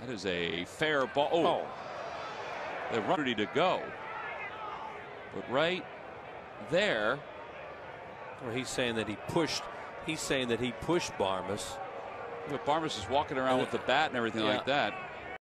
That is a fair ball. Oh, Oh, they're ready to go. But right there, well, he's saying that he pushed. He's saying that he pushed Barmas. but Barmas is walking around with the bat and everything Yeah. like that.